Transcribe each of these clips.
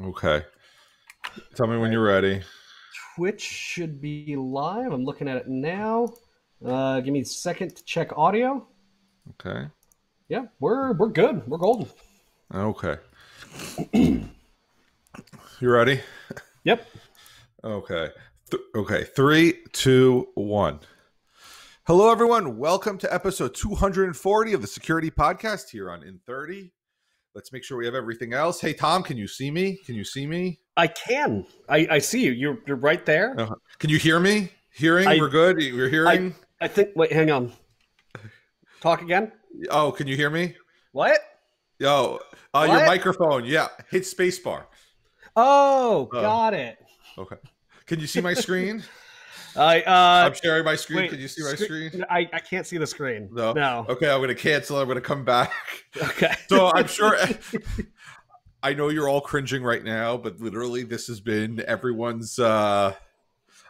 Okay. Tell me when you're ready. Twitch should be live. I'm looking at it now. Uh, give me a second to check audio. Okay. Yeah, we're we're good. We're golden. Okay. you ready? Yep. Okay. Th- okay. Three, two, one. Hello, everyone. Welcome to episode 240 of the Security Podcast here on In 30. Let's make sure we have everything else. Hey, Tom, can you see me? Can you see me? I can. I, I see you. You're you're right there. Uh, can you hear me? Hearing? I- We're good. You're hearing? I think. Wait, hang on. Talk again. oh, can you hear me? What? Yo, uh, your microphone. Yeah, hit spacebar. Oh, Oh. got it. Okay. Can you see my screen? I I'm uh. sharing my screen. wait, can you see my scre- screen? I I can't see the screen. No. No. Okay, I'm going to cancel. I'm going to come back. Okay. So I'm sure. I know you're all cringing right now, but literally, this has been everyone's. uh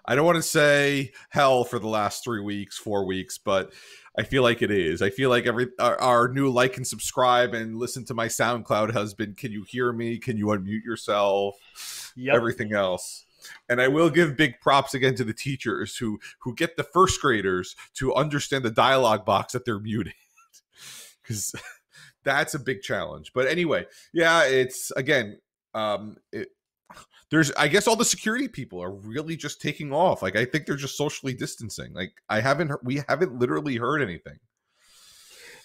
I don't want to say hell for the last three weeks, four weeks, but I feel like it is. I feel like every our, our new like and subscribe and listen to my SoundCloud husband. Can you hear me? Can you unmute yourself? Yep. everything else. And I will give big props again to the teachers who who get the first graders to understand the dialogue box that they're muted. Cuz that's a big challenge. But anyway, yeah, it's again um it, there's I guess all the security people are really just taking off. Like I think they're just socially distancing. Like I haven't we haven't literally heard anything.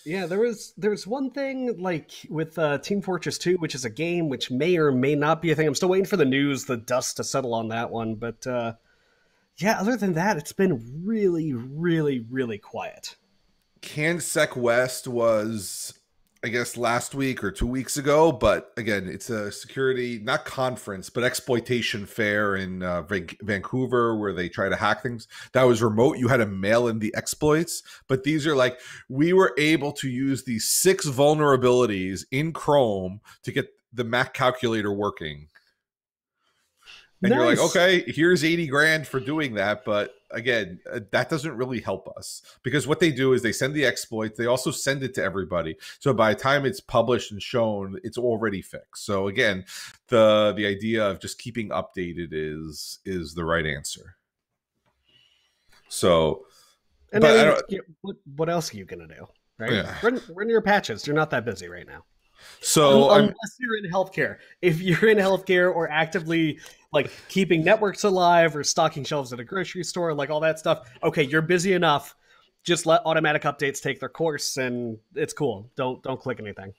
Yeah, there was there was one thing like with uh, Team Fortress 2, which is a game which may or may not be a thing. I'm still waiting for the news, the dust to settle on that one. But uh, yeah, other than that, it's been really, really, really quiet. CanSec West was, I guess, last week or two weeks ago. But again, it's a security, not conference, but exploitation fair in uh, Vancouver where they try to hack things. That was remote. You had to mail in the exploits. But these are like, we were able to use these six vulnerabilities in Chrome to get the Mac calculator working. And you're like, okay, here's 80 grand for doing that. But again, uh, that doesn't really help us because what they do is they send the exploits, they also send it to everybody. So by the time it's published and shown, it's already fixed. So again, the the idea of just keeping updated is is the right answer. So And But I I mean, don't- what, what else are you gonna do? Right? Yeah. Run, run your patches. You're not that busy right now. So Un- I'm, unless you're in healthcare. If you're in healthcare or actively like keeping networks alive or stocking shelves at a grocery store, like all that stuff, okay, you're busy enough. Just let automatic updates take their course, and it's cool. Don't don't click anything.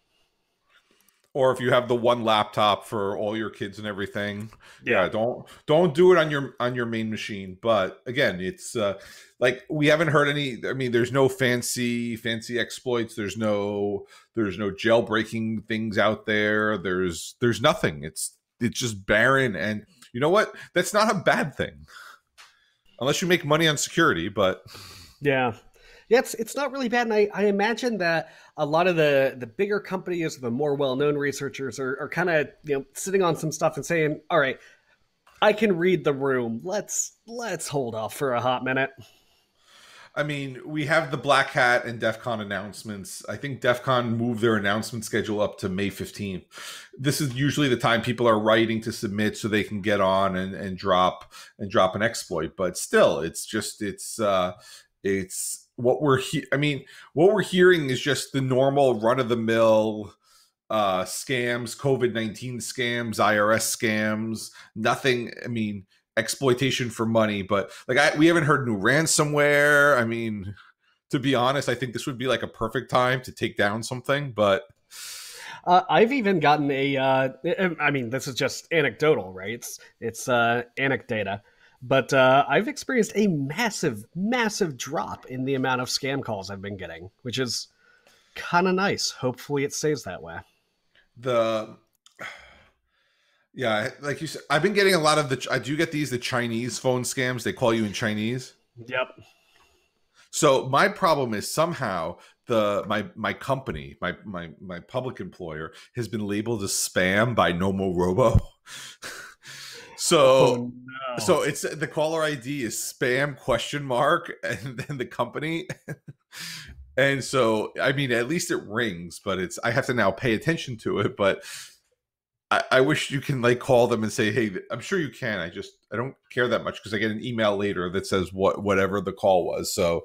Or if you have the one laptop for all your kids and everything. Yeah, Yeah. don't don't do it on your on your main machine. But again it's uh like we haven't heard any i mean there's no fancy fancy exploits. There's no there's no jailbreaking things out there. There's there's nothing. It's it's just barren. And you know what? That's not a bad thing. Unless you make money on security but Yeah. Yeah, it's it's not really bad. And I, I imagine that a lot of the, the bigger companies, the more well known researchers are, are kind of you know sitting on some stuff and saying, All right, I can read the room. Let's let's hold off for a hot minute. I mean, we have the Black Hat and DEF CON announcements. I think DEF CON moved their announcement schedule up to May 15th. This is usually the time people are writing to submit so they can get on and, and drop and drop an exploit. But still, it's just it's uh it's what we're he- I mean, what we're hearing is just the normal run of the mill uh scams, COVID-19 scams, IRS scams, nothing, I mean, exploitation for money but like I, we haven't heard new ransomware i mean to be honest i think this would be like a perfect time to take down something but Uh, I've even gotten a. Uh, I mean, this is just anecdotal, right? It's it's uh, anecdata, but uh, I've experienced a massive, massive drop in the amount of scam calls I've been getting, which is kind of nice. Hopefully, it stays that way. the yeah like you said i've been getting a lot of the i do get these the chinese phone scams they call you in chinese Yep. so my problem is somehow the my my company my my my public employer has been labeled as spam by Nomorobo so Oh, no. So it's the caller ID is spam question mark and then the company. and so I mean at least it rings, but it's I have to now pay attention to it. But I, I, wish you can like call them and say, "Hey, I'm sure you can." I just I don't care that much because I get an email later that says what whatever the call was. So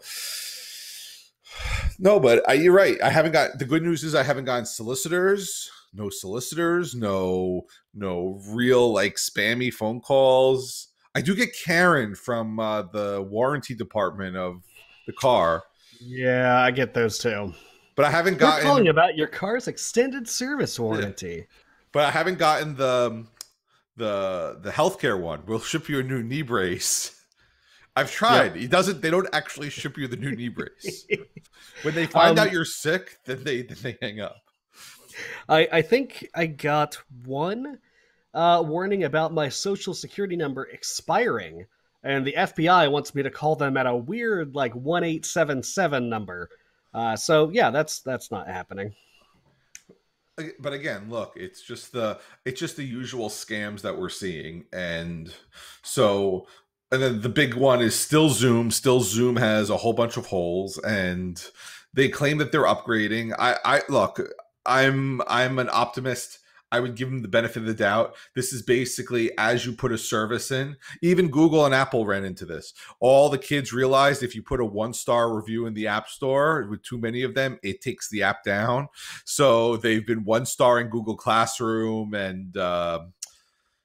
no, but I, you're right. I haven't got the good news is I haven't gotten solicitors, no solicitors, no no real like spammy phone calls. I do get Karen from uh, the warranty department of the car. Yeah, I get those too. But I haven't gotten We're calling about your car's extended service warranty. Yeah. But I haven't gotten the the the healthcare one. We'll ship you a new knee brace. I've tried. It doesn't. They don't actually ship you the new knee brace. when they find um, out you're sick, then they then they hang up. I I think I got one uh, warning about my social security number expiring, and the FBI wants me to call them at a weird like one eight seven seven number. Uh, so yeah, that's that's not happening but again look it's just the it's just the usual scams that we're seeing and so and then the big one is still Zoom. Still Zoom has a whole bunch of holes, and they claim that they're upgrading. I, I look, I'm I'm an optimist. I would give them the benefit of the doubt. This is basically as you put a service in. Even Google and Apple ran into this. All the kids realized if you put a one star review in the App Store with too many of them, it takes the app down. So they've been one star in Google Classroom and. Uh,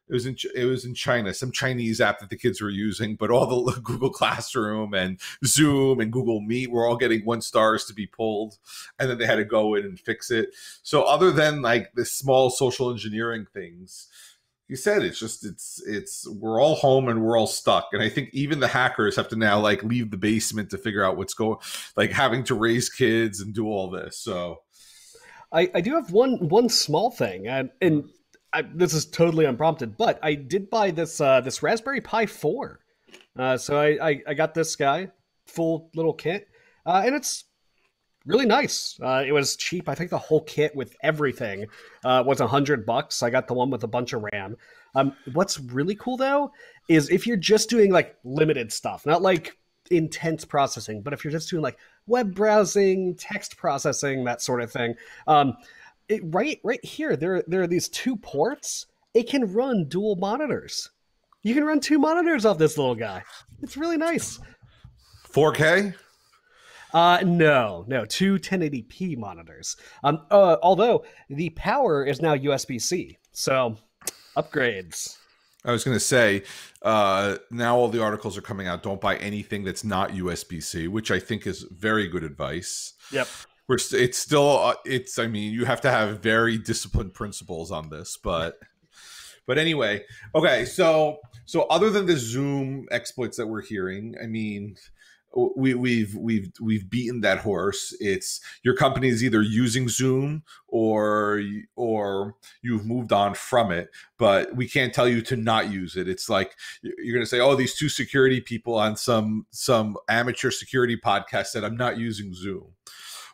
it was in it was in China, some Chinese app that the kids were using, but all the Google Classroom and Zoom and Google Meet were all getting one stars to be pulled, and then they had to go in and fix it. So other than like the small social engineering things, you said it's just it's it's we're all home and we're all stuck, and I think even the hackers have to now like leave the basement to figure out what's going, like having to raise kids and do all this. So. I, I do have one one small thing, and, and I, this is totally unprompted, but I did buy this uh, this Raspberry Pi four. Uh, so I, I, I got this guy full little kit, uh, and it's really nice. Uh, it was cheap. I think the whole kit with everything uh, was a hundred bucks. I got the one with a bunch of RAM. Um, what's really cool though is if you're just doing like limited stuff, not like intense processing, but if you're just doing like web browsing, text processing, that sort of thing. Um, it, right right here there there are these two ports. It can run dual monitors. You can run two monitors off this little guy. It's really nice. 4k uh no no two 1080p monitors. Um uh, although the power is now usb-c so upgrades. I was going to say, uh, now all the articles are coming out. Don't buy anything that's not USB C, which I think is very good advice. Yep we're st- it's still uh, it's i mean you have to have very disciplined principles on this but but anyway okay so so other than the zoom exploits that we're hearing i mean we, we've we've we've beaten that horse. It's your company is either using Zoom or or you've moved on from it, but we can't tell you to not use it. It's like you're going to say, "Oh, these two security people on some some amateur security podcast said I'm not using Zoom."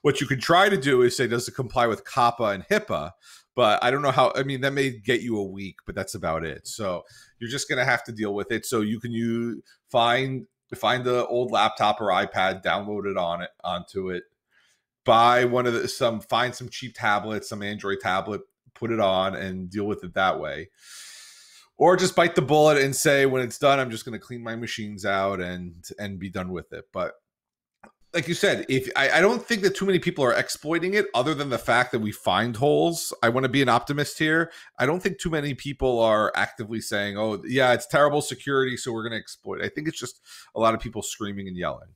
What you could try to do is say, does it comply with COPPA and HIPAA? But I don't know how. I mean, that may get you a week, but that's about it. So you're just going to have to deal with it. So you can use find find the old laptop or iPad, download it on it onto it, buy one of the some find some cheap tablets, some Android tablet, put it on, and deal with it that way or just bite the bullet and say when it's done i'm just going to clean my machines out and and be done with it but like you said, if I, I, don't think that too many people are exploiting it, other than the fact that we find holes. I want to be an optimist here. I don't think too many people are actively saying, "Oh, yeah, it's terrible security, so we're going to exploit." I think it's just a lot of people screaming and yelling.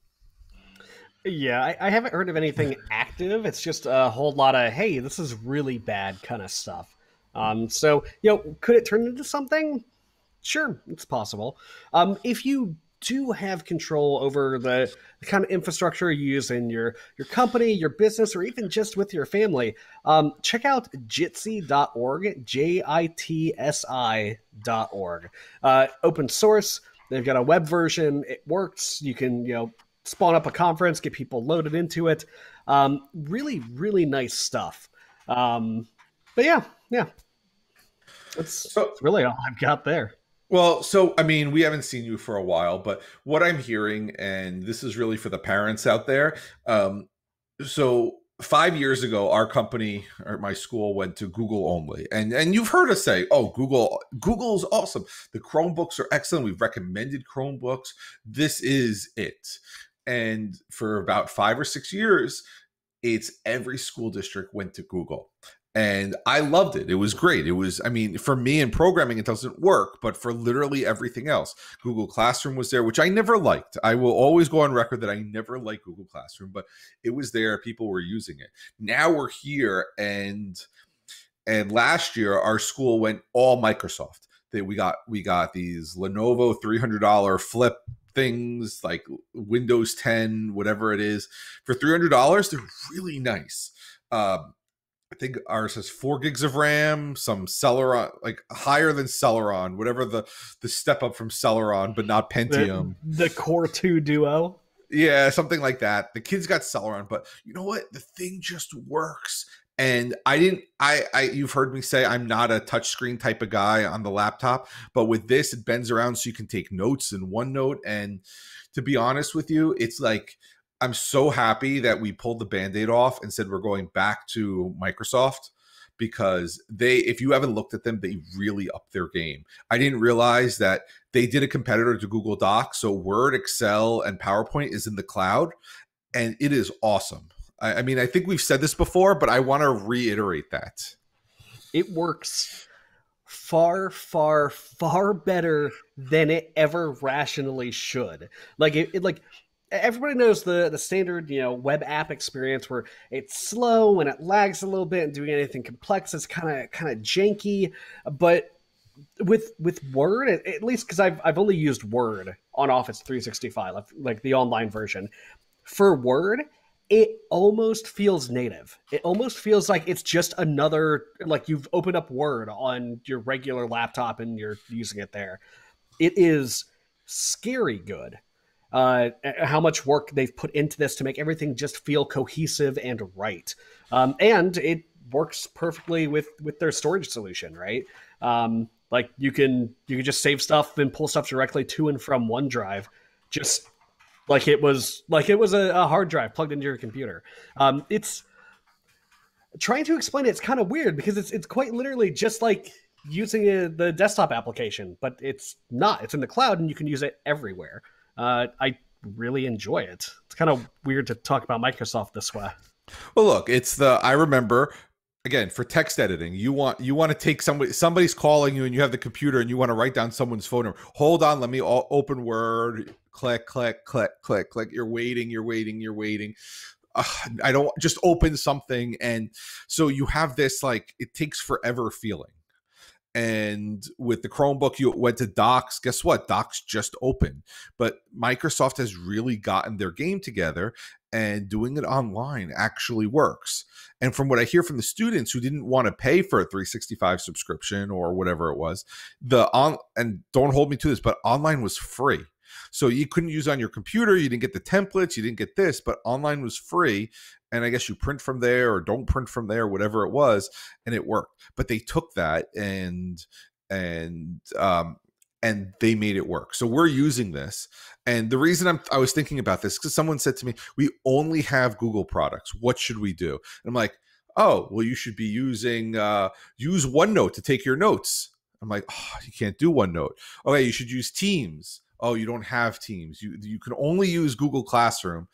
Yeah, I, I haven't heard of anything active. It's just a whole lot of, "Hey, this is really bad" kind of stuff. Um, so you know, could it turn into something? Sure, it's possible. Um, if you do have control over the, the, kind of infrastructure you use in your your company, your business, or even just with your family, um, check out jitsi.org, J I T S I.org. Uh, open source. They've got a web version. It works. You can you know spawn up a conference, get people loaded into it. Um, really, really nice stuff. Um, but yeah, yeah, that's, so, that's really all I've got there. Well, so I mean, we haven't seen you for a while, but what I'm hearing, and this is really for the parents out there. Um, so five years ago, our company or my school went to Google only, and and you've heard us say, "Oh, Google, Google's awesome. The Chromebooks are excellent. We've recommended Chromebooks. This is it." And for about five or six years, it's every school district went to Google and I loved it. It was great. It was, I mean, for me in programming, it doesn't work, but for literally everything else, Google Classroom was there, which I never liked. I will always go on record that I never liked Google Classroom, but it was there. People were using it. Now we're here, and and last year our school went all Microsoft. That we got we got these Lenovo three hundred dollar flip things like Windows 10, whatever it is, for three hundred dollars. They're really nice. Um, I think ours has four gigs of RAM, some Celeron, like higher than Celeron, whatever the the step up from Celeron, but not Pentium. The, the Core Two Duo. Yeah, something like that. The kids got Celeron, but you know what? The thing just works. And I didn't. I, I. You've heard me say I'm not a touchscreen type of guy on the laptop, but with this, it bends around so you can take notes in OneNote. And to be honest with you, it's like I'm so happy that we pulled the band-aid off and said we're going back to Microsoft because they if you haven't looked at them they really upped their game. I didn't realize that they did a competitor to google docs so word excel and powerpoint is in the cloud and it is awesome. I, I mean i think we've said this before but i want to reiterate that. It works far far far better than it ever rationally should. Like it, it like everybody knows the the standard you know web app experience where it's slow and it lags a little bit and doing anything complex is kind of kind of janky. But with with word at, least because I've, I've only used word on office 365 like, like the online version. For word it almost feels native. It almost feels like it's just another like you've opened up word on your regular laptop and you're using it there. It is scary good uh, how much work they've put into this to make everything just feel cohesive and right. Um, and it works perfectly with with their storage solution, right? Um, like you can you can just save stuff and pull stuff directly to and from OneDrive, just like it was like it was a, a hard drive plugged into your computer. Um, it's trying to explain it, it's kind of weird because it's it's quite literally just like using a, the desktop application, but it's not. It's in the cloud and you can use it everywhere uh, I really enjoy it. It's kind of weird to talk about Microsoft this way. Well, look, it's the I remember again for text editing. You want you want to take somebody somebody's calling you and you have the computer and you want to write down someone's phone number. Hold on, let me all, open Word. Click, click, click, click, click. You're waiting, you're waiting, you're waiting. Uh, I don't just open something and so you have this like it takes forever feeling and with the Chromebook, you went to Docs. Guess what? Docs just opened. But Microsoft has really gotten their game together, and doing it online actually works. And from what I hear from the students who didn't want to pay for a 365 subscription or whatever it was, the on and don't hold me to this, but online was free. So you couldn't use on your computer. You didn't get the templates. You didn't get this, but online was free. And I guess you print from there or don't print from there, whatever it was, and it worked. But they took that and and um, and they made it work. So we're using this. And the reason I'm, I was thinking about this because someone said to me, "We only have Google products. What should we do?" And I'm like, "Oh, well, you should be using uh, use OneNote to take your notes." I'm like, oh, "You can't do OneNote." Okay, you should use Teams oh you don't have teams. You you can only use google classroom.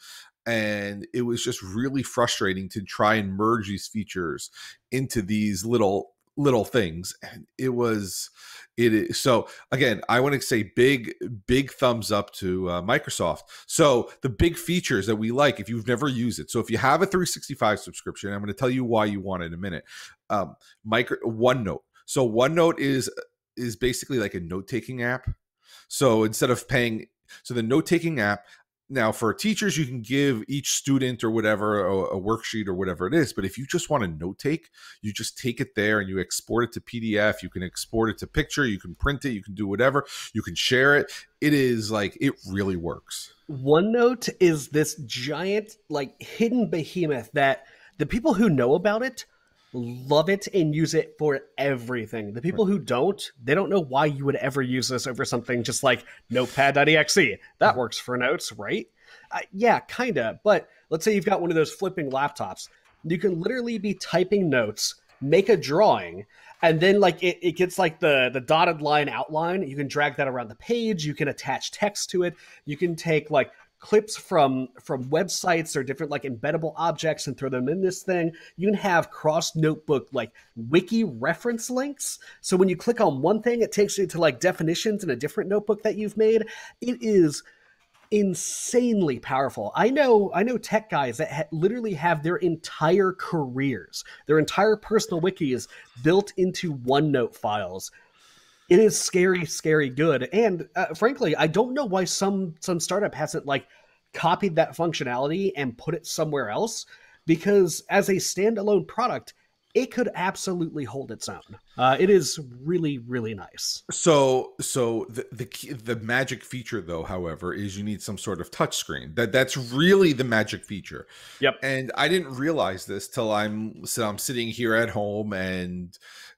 And it was just really frustrating to try and merge these features into these little little things. And it was it is so again i want to say big big thumbs up to uh, microsoft. So the big features that we like if you've never used it so if you have a 365 subscription i'm going to tell you why you want it in a minute. Um micro onenote. So onenote is is basically like a note-taking app so instead of paying, so the note taking app, now for teachers, you can give each student or whatever a, a, worksheet or whatever it is. But if you just want to note take, you just take it there and you export it to PDF. You can export it to picture. You can print it. You can do whatever. You can share it. It is like, it really works. OneNote is this giant, like hidden behemoth that the people who know about it love it and use it for everything. The people who don't, they don't know why you would ever use this over something just like notepad.exe. That mm-hmm. works for notes, right? Uh, yeah, kind of. But let's say you've got one of those flipping laptops. you can literally be typing notes, make a drawing, and then like it, it gets like the the dotted line outline. You can drag that around the page. You can attach text to it. You can take like clips from from websites or different like embeddable objects and throw them in this thing. You can have cross notebook like wiki reference links. So when you click on one thing it takes you to like definitions in a different notebook that you've made. It is insanely powerful. I know i know tech guys that ha- literally have their entire careers their entire personal wikis built into onenote files it is scary, scary good. And uh, frankly, I don't know why some some startup hasn't like copied that functionality and put it somewhere else. Because as a standalone product, it could absolutely hold its own. Uh, it is really, really nice. So, so the the key, the magic feature, though, however, is you need some sort of touchscreen. That that's really the magic feature. Yep. And I didn't realize this till I'm so I'm sitting here at home and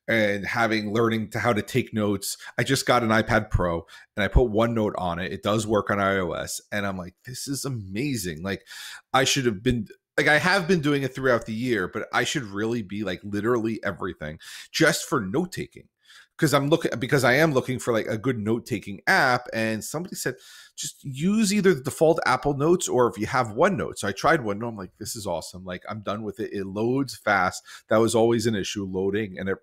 and having learning to how to take notes. I just got an iPad Pro and I put OneNote on it. It does work on iOS, and I'm like, this is amazing. Like, I should have been like I have been doing it throughout the year, but I should really be like literally everything just for note taking because I'm looking because I am looking for like a good note taking app. And somebody said just use either the default Apple Notes or if you have OneNote. So I tried OneNote. I'm like, this is awesome. Like I'm done with it. It loads fast. That was always an issue loading and it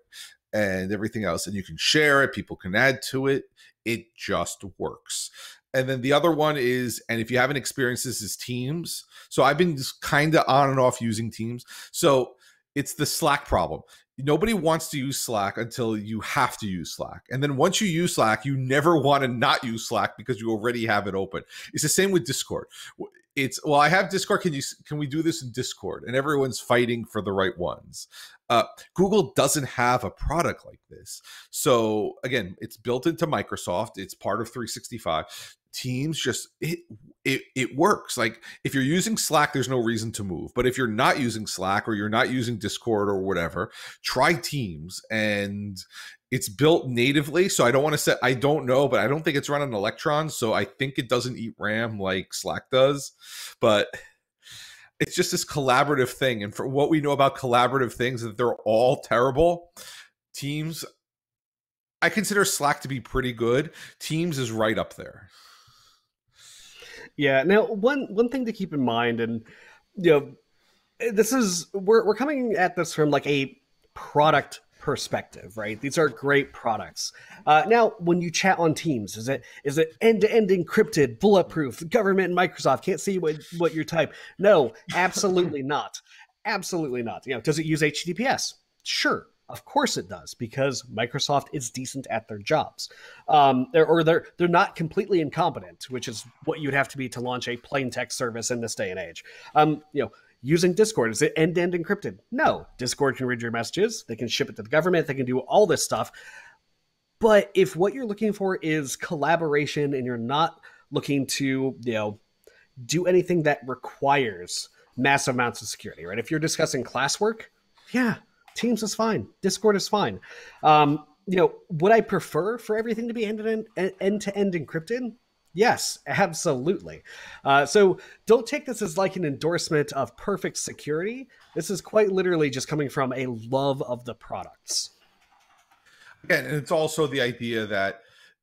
and everything else. And you can share it. People can add to it. It just works. And then the other one is, and if you haven't experienced this, is Teams. So I've been just kind of on and off using Teams. So it's the Slack problem nobody wants to use Slack until you have to use Slack. And then once you use Slack, you never want to not use Slack because you already have it open. It's the same with Discord. It's well, I have Discord. Can you can we do this in Discord? And everyone's fighting for the right ones. Uh, Google doesn't have a product like this. So again, it's built into Microsoft. It's part of 365. Teams just it it it works. Like if you're using Slack, there's no reason to move. But if you're not using Slack or you're not using Discord or whatever, try Teams and it's built natively. So I don't want to say I don't know, but I don't think it's run on Electron. So I think it doesn't eat RAM like Slack does. But it's just this collaborative thing. And for what we know about collaborative things, that they're all terrible. Teams, I consider Slack to be pretty good. Teams is right up there. Yeah. Now, one one thing to keep in mind, and you know, this is we're we're coming at this from like a product perspective, right? These are great products. Uh, now, when you chat on Teams, is it is it end to end encrypted, bulletproof? The government and Microsoft can't see what what you type. No, absolutely not. Absolutely not. You know, does it use HTTPS? Sure. Of course it does, because Microsoft is decent at their jobs, um, they're, or they're they're not completely incompetent, which is what you'd have to be to launch a plain text service in this day and age. Um, you know, using Discord is it end to end encrypted? No, Discord can read your messages, they can ship it to the government, they can do all this stuff. But if what you're looking for is collaboration, and you're not looking to you know do anything that requires massive amounts of security, right? If you're discussing classwork, yeah, Teams is fine. Discord is fine. Um, you know, would I prefer for everything to be end to end, encrypted? Yes, absolutely. Uh, so don't take this as like an endorsement of perfect security. This is quite literally just coming from a love of the products. and it's also the idea that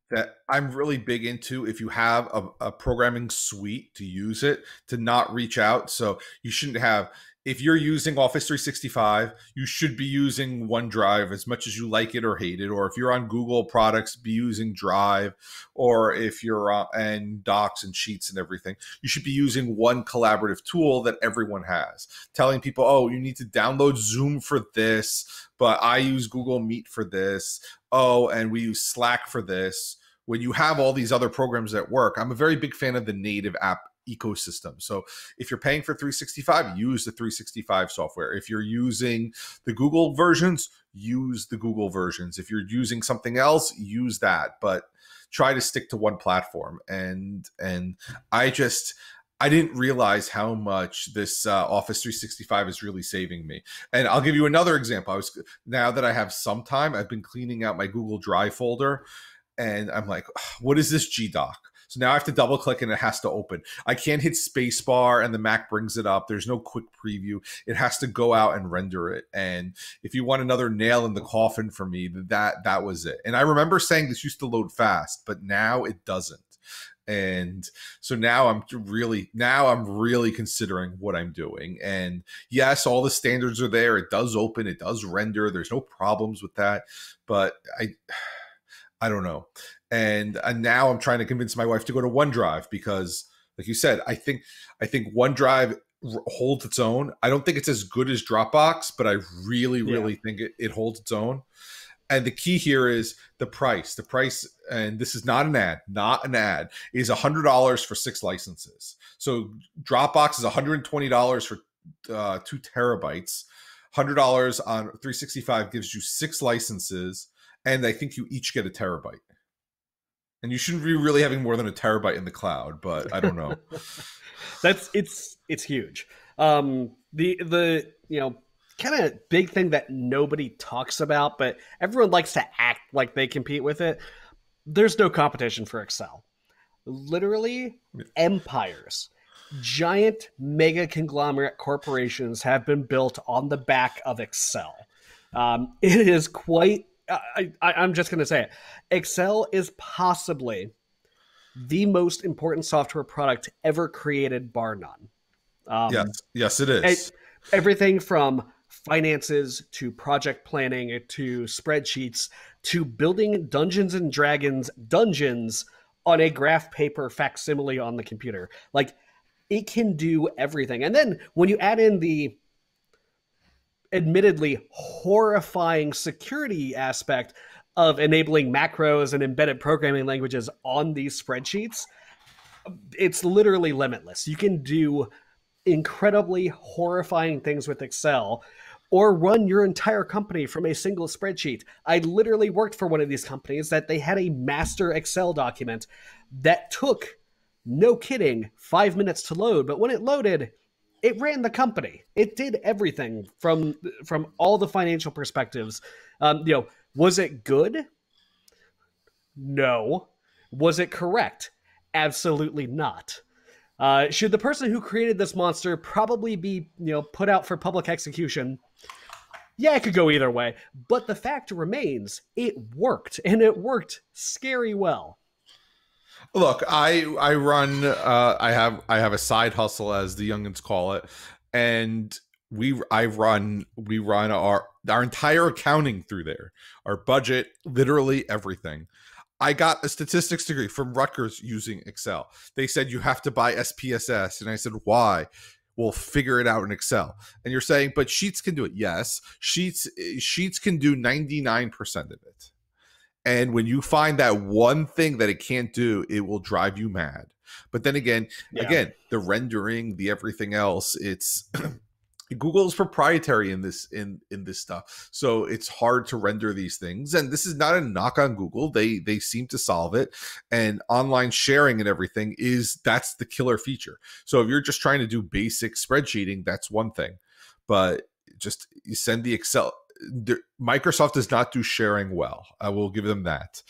that I'm really big into if you have a, a, programming suite to use it to not reach out. So you shouldn't have if you're using Office 365, you should be using OneDrive as much as you like it or hate it. Or if you're on Google products, be using Drive. Or if you're on and Docs and Sheets and everything, you should be using one collaborative tool that everyone has. Telling people, oh, you need to download Zoom for this, but I use Google Meet for this. Oh, and we use Slack for this. When you have all these other programs that work, I'm a very big fan of the native app ecosystem. So if you're paying for 365, use the 365 software. If you're using the Google versions, use the Google versions. If you're using something else, use that. But try to stick to one platform. And and I just I didn't realize how much this uh, Office 365 is really saving me. And I'll give you another example. I was now that I have some time, I've been cleaning out my Google Drive folder, and I'm like, what is this G Doc? So now I have to double click and it has to open. I can't hit spacebar and the Mac brings it up. There's no quick preview. It has to go out and render it. And if you want another nail in the coffin for me, that that was it. And I remember saying this used to load fast, but now it doesn't and so now i'm really now i'm really considering what i'm doing and yes all the standards are there it does open it does render there's no problems with that but i i don't know and and now i'm trying to convince my wife to go to onedrive because like you said i think i think onedrive holds its own i don't think it's as good as dropbox but i really really yeah. think it, it holds its own and the key here is the price. The price, and this is not an ad, not an ad, is hundred dollars for six licenses. So Dropbox is one hundred and twenty dollars for uh, two terabytes. Hundred dollars on three sixty five gives you six licenses, and I think you each get a terabyte. And you shouldn't be really having more than a terabyte in the cloud, but I don't know. That's it's it's huge. Um, the the you know kind of big thing that nobody talks about, but everyone likes to act like they compete with it. There's no competition for Excel. Literally, empires, giant mega conglomerate corporations have been built on the back of Excel. Um, it is quite, I, I, I'm just going to say it Excel is possibly the most important software product ever created, bar none. Um, yes, yes, it is. everything from finances to project planning to spreadsheets to building Dungeons and Dragons dungeons on a graph paper facsimile on the computer. Like it can do everything. And then when you add in the admittedly horrifying security aspect of enabling macros and embedded programming languages on these spreadsheets, it's literally limitless. You can do incredibly horrifying things with Excel or run your entire company from a single spreadsheet. I literally worked for one of these companies that they had a master Excel document that took, no kidding, five minutes to load. But when it loaded, it ran the company. It did everything from from all the financial perspectives. Um, you know, was it good? No. Was it correct? Absolutely not. Uh, should the person who created this monster probably be, you know, put out for public execution? Yeah, it could go either way, but the fact remains, it worked, and it worked scary well. Look, I I run uh, I have I have a side hustle as the youngins call it, and we I run we run our our entire accounting through there, our budget, literally everything. I got a statistics degree from Rutgers using Excel. They said you have to buy SPSS. And I said, why? We'll figure it out in Excel. And you're saying, but Sheets can do it. Yes, Sheets Sheets can do 99% of it. And when you find that one thing that it can't do, it will drive you mad. But then again, yeah. again, the rendering, the everything else, it's Google is proprietary in this in in this stuff, so it's hard to render these things. And this is not a knock on Google; they they seem to solve it. And online sharing and everything is that's the killer feature. So if you're just trying to do basic spreadsheeting, that's one thing. But just you send the Excel. Microsoft does not do sharing well. I will give them that.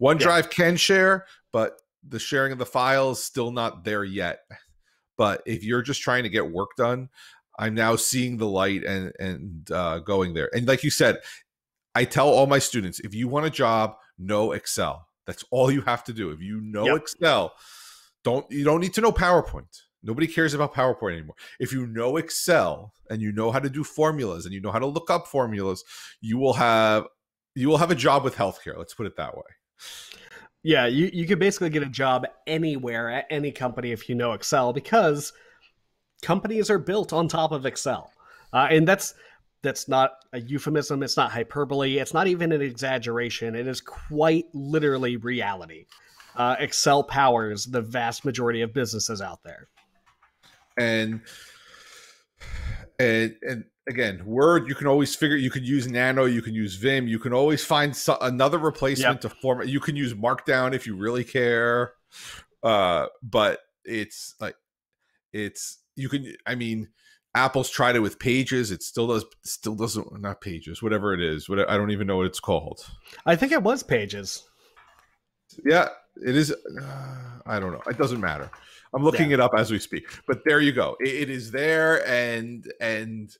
OneDrive yeah. can share, but the sharing of the files still not there yet. But if you're just trying to get work done, I'm now seeing the light and and uh, going there. And like you said, I tell all my students, if you want a job, know Excel. That's all you have to do. If you know yep. Excel, don't you don't need to know PowerPoint. Nobody cares about PowerPoint anymore. If you know Excel and you know how to do formulas and you know how to look up formulas, you will have you will have a job with healthcare. Let's put it that way. Yeah, you, you could basically get a job anywhere at any company if you know Excel because companies are built on top of Excel, uh, and that's that's not a euphemism. It's not hyperbole. It's not even an exaggeration. It is quite literally reality. Uh, Excel powers the vast majority of businesses out there. And and and again, Word you can always figure. You can use Nano. You can use Vim. You can always find so, another replacement yep. to format. You can use Markdown if you really care. Uh, but it's like it's you can i mean apple's tried it with pages it still does still doesn't not pages whatever it is what i don't even know what it's called i think it was pages yeah It is. Uh, I don't know. It doesn't matter. I'm looking yeah. it up as we speak. But there you go. It, it is there, and and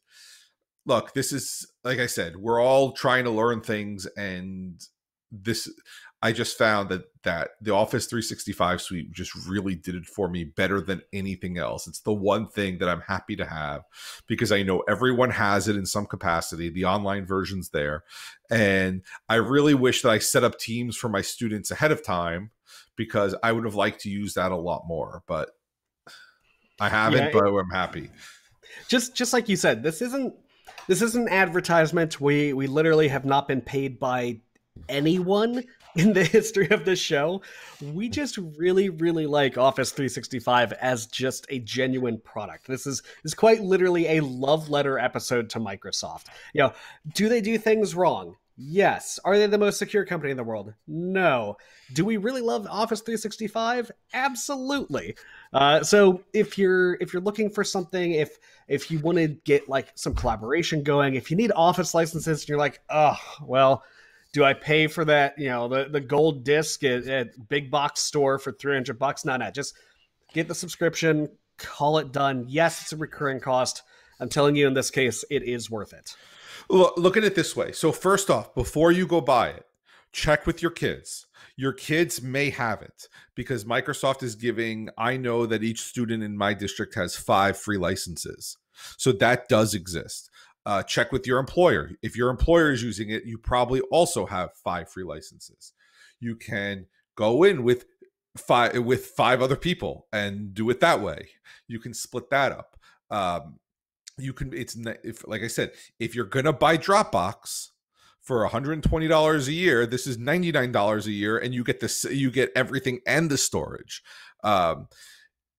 look, this is like I said, we're all trying to learn things, and this I just found that that the Office 365 suite just really did it for me better than anything else. It's the one thing that I'm happy to have because I know everyone has it in some capacity. The online version's there, and I really wish that I set up teams for my students ahead of time because I would have liked to use that a lot more, but I haven't. Yeah, it, but I'm happy. Just just like you said, this isn't this isn't advertisement. We we literally have not been paid by anyone in the history of this show. We just really, really like Office 365 as just a genuine product. This is is quite literally a love letter episode to Microsoft. You know, do they do things wrong? Yes. Are they the most secure company in the world? No. Do we really love Office 365? Absolutely. Uh, so if you're if you're looking for something, if if you want to get like some collaboration going, if you need Office licenses, and you're like, oh well, do I pay for that? You know, the the gold disc at, at big box store for 300 bucks? No, no, just get the subscription, call it done. Yes, it's a recurring cost. I'm telling you, in this case, it is worth it. Look, look at it this way. So first off, before you go buy it, check with your kids. Your kids may have it because Microsoft is giving. I know that each student in my district has five free licenses. So that does exist uh, check with your employer. If your employer is using it, you probably also have five free licenses. You can go in with five with five other people and do it that way. You can split that up. Um, you can. It's if like I said, if you're gonna buy Dropbox for $120 a year, this is $99 a year, and you get this. You get everything and the storage. Um,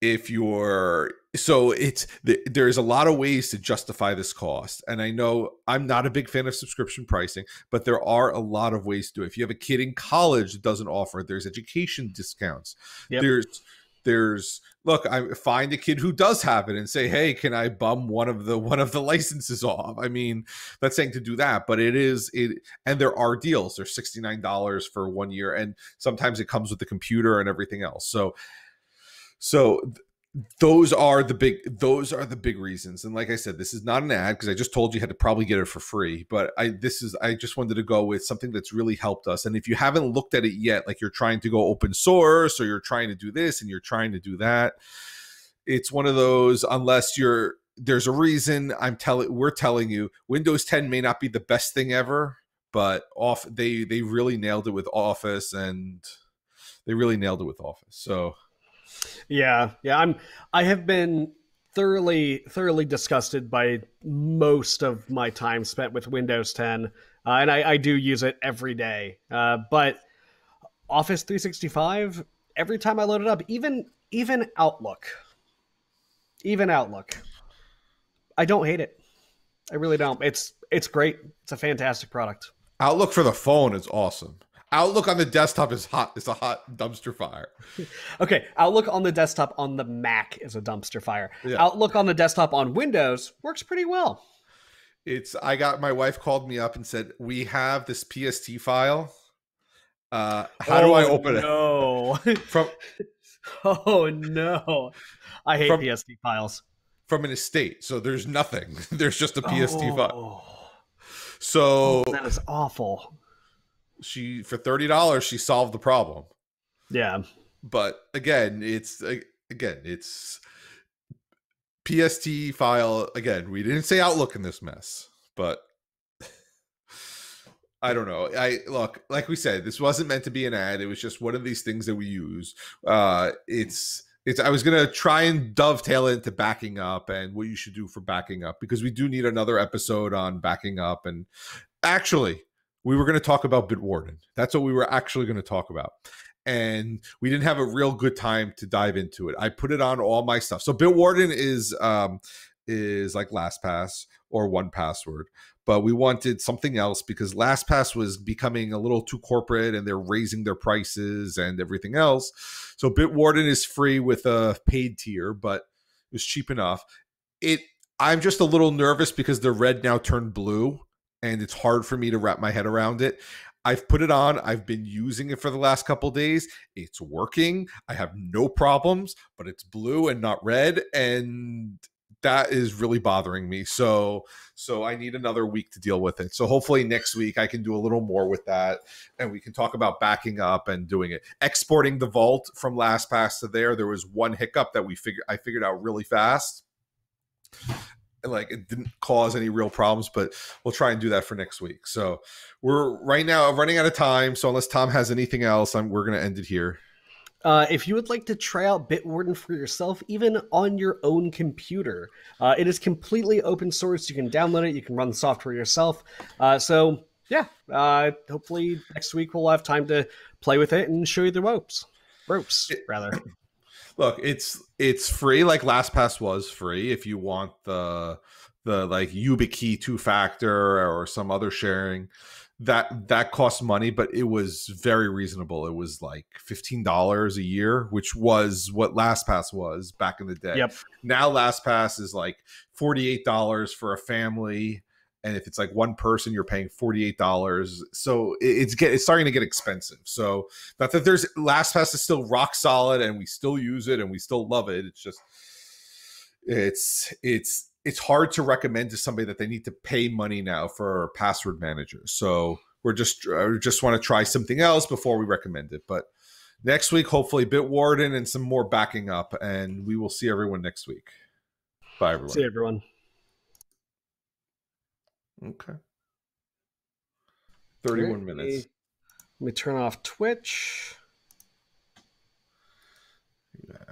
if you're so it's there's a lot of ways to justify this cost and i know i'm not a big fan of subscription pricing but there are a lot of ways to do it if you have a kid in college that doesn't offer it there's education discounts yep. there's there's look i find a kid who does have it and say hey can i bum one of the one of the licenses off? I mean that's saying to do that but it is it and there are deals. There's $69 for one year and sometimes it comes with the computer and everything else. So so those are the big those are the big reasons. And like i said this is not an ad because i just told you, had to probably get it for free but i this is i just wanted to go with something that's really helped us. And if you haven't looked at it yet like you're trying to go open source or you're trying to do this and you're trying to do that it's one of those unless you're there's a reason i'm telling we're telling you windows 10 may not be the best thing ever but off they they really nailed it with office and they really nailed it with office. So yeah, yeah. I'm. I have been thoroughly, thoroughly disgusted by most of my time spent with Windows 10, uh, and I, I, do use it every day. Uh, but Office 365, every time I load it up, even even Outlook, even Outlook, I don't hate it. I really don't. It's it's great. It's a fantastic product. Outlook for the phone is awesome. Outlook on the desktop is hot. It's a hot dumpster fire. okay, Outlook on the desktop on the Mac is a dumpster fire. Yeah. Outlook on the desktop on Windows works pretty well. It's I got my wife called me up and said, "We have this PST file. Uh how oh, do I oh, open no. it?" From Oh no. I hate from, PST files. From an estate. So there's nothing. There's just a PST oh. file. So oh, that is awful she for thirty dollars she solved the problem. Yeah, but again, it's again it's PST file again. We didn't say Outlook in this mess, but I don't know. I look like we said, this wasn't meant to be an ad. It was just one of these things that we use. Uh, it's it's. I was gonna try and dovetail into backing up and what you should do for backing up because we do need another episode on backing up. And actually, we were going to talk about Bitwarden. That's what we were actually going to talk about. And we didn't have a real good time to dive into it. I put it on all my stuff. So Bitwarden is um, is like LastPass or 1Password, but we wanted something else because LastPass was becoming a little too corporate and they're raising their prices and everything else. So Bitwarden is free with a paid tier, but it was cheap enough. It I'm just a little nervous because the red now turned blue and it's hard for me to wrap my head around it. I've put it on. I've been using it for the last couple days. It's working. I have no problems, but it's blue and not red and that is really bothering me. So so I need another week to deal with it. So hopefully next week I can do a little more with that and we can talk about backing up and doing it. Exporting the vault from LastPass to there, there was one hiccup that we figured I figured out really fast. Like it didn't cause any real problems, but we'll try and do that for next week. So we're right now running out of time. So unless Tom has anything else, I'm, we're going to end it here. Uh, if you would like to try out Bitwarden for yourself, even on your own computer, uh, it is completely open source. You can download it, you can run the software yourself. Uh, so, yeah, uh, hopefully next week we'll have time to play with it and show you the ropes. Ropes, rather. Look, it's it's free, like LastPass was free. If you want the the like YubiKey two factor or some other sharing, that that cost money, but it was very reasonable. It was like fifteen dollars a year, which was what LastPass was back in the day. Yep. Now LastPass is like forty eight dollars for a family, and if it's like one person, you're paying forty eight dollars. So it's get it's starting to get expensive. So not that there's LastPass is still rock solid, and we still use it and we still love it. It's just it's it's it's hard to recommend to somebody that they need to pay money now for password managers. So we're just uh, we just want to try something else before we recommend it. But next week, hopefully, Bitwarden and some more backing up, and we will see everyone next week. Bye, everyone. See everyone. Okay. 31 minutes. Let me, let me turn off Twitch. Yeah.